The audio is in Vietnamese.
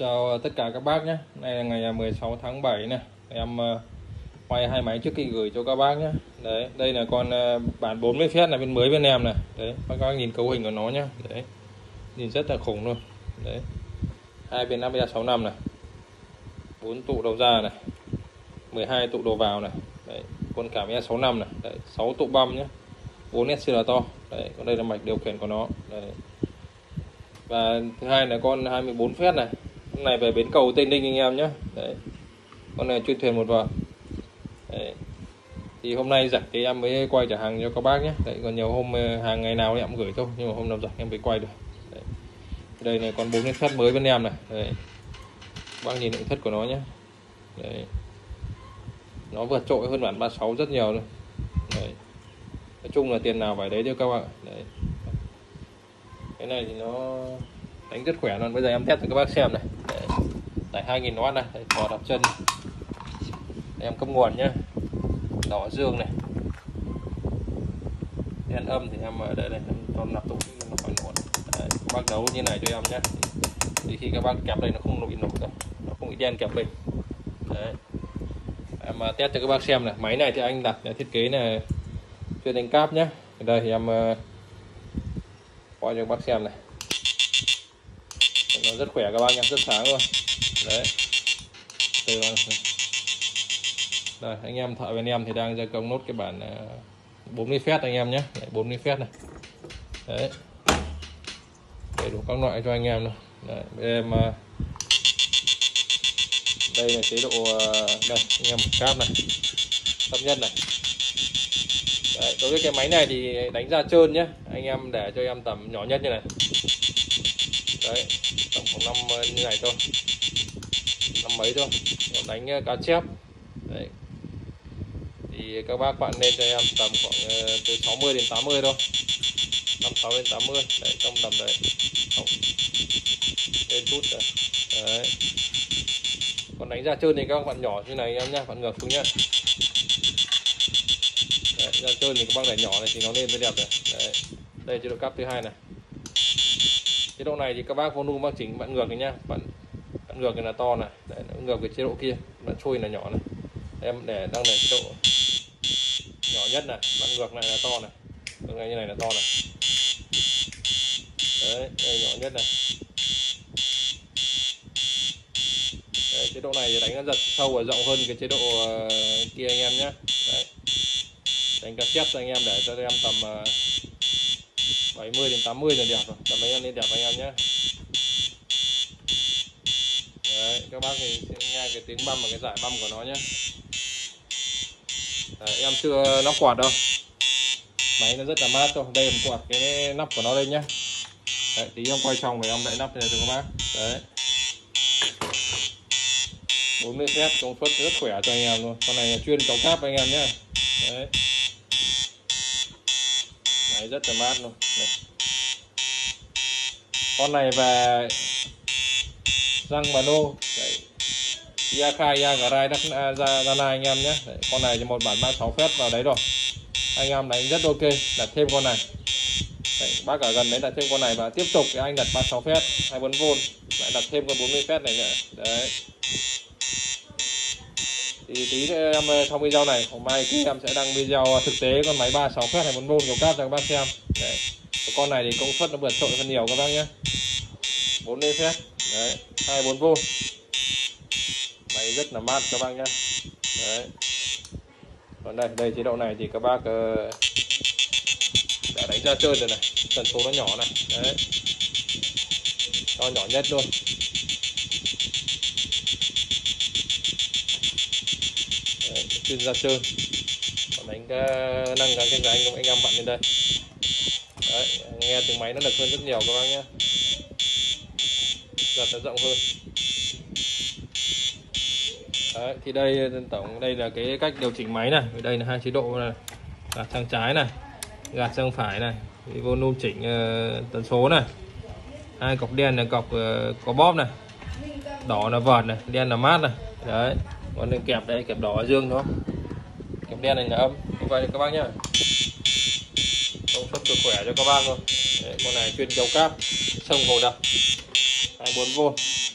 chào tất cả các bác nhé. Nay là ngày à, 16 tháng 7 này. Em à, quay hai máy trước khi gửi cho các bác nhé. Đấy, đây là con à, bản 40 phép là bên mới bên em này. Đấy, các bác nhìn cấu hình của nó nhá Đấy, nhìn rất là khủng luôn. Đấy, hai bên áp 65 này. Bốn tụ đầu ra này. 12 tụ đầu vào này. Đấy, con cảm E65 này. Đấy, 6 tụ băm nhé. 4 SC là to. Đấy, còn đây là mạch điều khiển của nó. Đấy. Và thứ hai là con 24 phép này con này về bến cầu tây ninh anh em nhé. Đấy. Con này chuyên thuyền một vở đấy. thì hôm nay rảnh thì em mới quay trả hàng cho các bác nhé. Đấy, còn nhiều hôm ờ, hàng ngày nào em gửi thôi, nhưng mà hôm nào rảnh em mới quay được. Đấy. đây này con bốn phép mới bên em này. Đấy. bác nhìn nội thất của nó nhé. Đấy. nó vượt trội hơn bản 36 rất nhiều luôn. Đấy. nói chung là tiền nào phải đấy cho các bạn. Đấy. Cái này thì nó đánh rất khỏe luôn. Bây giờ em test cho các bác xem này tải 2000W này thò đạp chân. Em cấp nguồn nhá. Đỏ dương này. Đèn âm thì em ở đây này em cho nạp tủ nó phải nổ Đấy, bác đấu như này cho em nhé thì khi các bác kẹp đây nó không bị nổ đâu. Nó không bị đen kẹp đây. Đấy. em mà test cho các bác xem này. Máy này thì anh đặt thiết kế này chuyên đánh cáp nhé đây thì em ờ, quay cho các bác xem này. Nó rất khỏe các bác nhá rất sáng luôn đấy. Từ đây anh em thợ bên em thì đang gia công nốt cái bản à, 40 phép anh em nhé. 40 phép này. Đấy. Đầy đủ các loại cho anh em này đấy, em à, đây là chế độ à, đây anh em cáp này. Thấp nhất này. Đấy, đối với cái máy này thì đánh ra trơn nhé. Anh em để cho em tầm nhỏ nhất như này. Đấy tầm khoảng năm như này thôi mấy thôi. Còn đánh ờ, cá chép. Đấy. Thì các bác bạn nên cho em tầm khoảng ờ, từ 60 đến 80 thôi. 56 đến 80 đấy trong tầm đấy. Không. lên chút đấy. đấy. Còn đánh ra trơn thì các bạn nhỏ như này em nhá bạn ngược xuống nhá. Đấy, ra trơn thì các bác đẩy nhỏ này thì nó lên mới đẹp rồi đấy. Đây chế độ cáp thứ hai này. Chế độ này thì các bác volume bác chỉnh bạn ngược này nhá. Bạn ngược này là to này. Để nó ngược cái chế độ kia. Nó trôi là nhỏ này. Em để đang để chế độ nhỏ nhất này. Bạn ngược này là to này. Ngược này như này là to này. Đấy đây nhỏ nhất này. Đấy, chế độ này thì đánh nó giật sâu và rộng hơn cái chế độ uh, kia anh em nhé đấy. Đánh cá xếp cho anh em để cho em tầm ờ, 70 đến 80 là đẹp rồi. Tầm ấy lên đẹp anh em nhé Đấy, các bác thì sẽ nghe cái tiếng băm và cái giải băm của nó nhé. Đấy, em chưa nắp quạt đâu. Máy nó rất là mát thôi. Đây là một quạt cái nắp của nó đây nhá Đấy, tí em quay xong rồi em lại nắp này cho các bác. Đấy. 40 phép công suất rất khỏe cho anh em luôn. Con này là chuyên chống cáp anh em nhé. Đấy. Máy rất là mát luôn. Đấy. con này về răng bà nô. Ya khai ya gà rai Đắc à, ra ra này anh em nhé. Đấy, con này thì một bản 36 phép vào đấy rồi. Anh em đánh rất ok đặt thêm con này. Đấy, bác ở gần đấy đặt thêm con này và tiếp tục thì anh đặt 36 phép 24V lại đặt thêm con 40 phép này nữa. Đấy. Thì tí em ờ, trong video này hôm mai em sẽ đăng video thực tế con máy 36 phép 24V nhiều cáp cho các bác xem. Đấy. con này thì công suất nó vượt trội hơn nhiều các bác nhé. 40 phép đấy 24V máy rất là mát các bác nhé đấy. Còn đây đây chế độ này thì các bác uh, đã đánh ra chơi rồi này. Tần số nó nhỏ này. Đấy. Nó nhỏ nhất luôn. Chuyên ra chơi, còn đánh cái nâng gắn cái anh anh em bạn lên đây. Đấy, nghe tiếng máy nó được hơn rất nhiều các bác nhé giật nó rộng hơn. Đấy, thì đây tổng đây là cái cách điều chỉnh máy này. Đây là hai chế độ này. Gạt sang trái này gạt sang phải này. Volume chỉnh uh, tần số này. Hai cọc đen là cọc uh, có bóp này. Đỏ là vợt này đen là mát này. Đấy còn đường kẹp đây kẹp đỏ dương nó kẹp đen này là âm. Như vậy các bác nhá. Công suất cực khỏe cho các bác luôn Đấy, con này chuyên dầu cáp sông hồ đập. 24V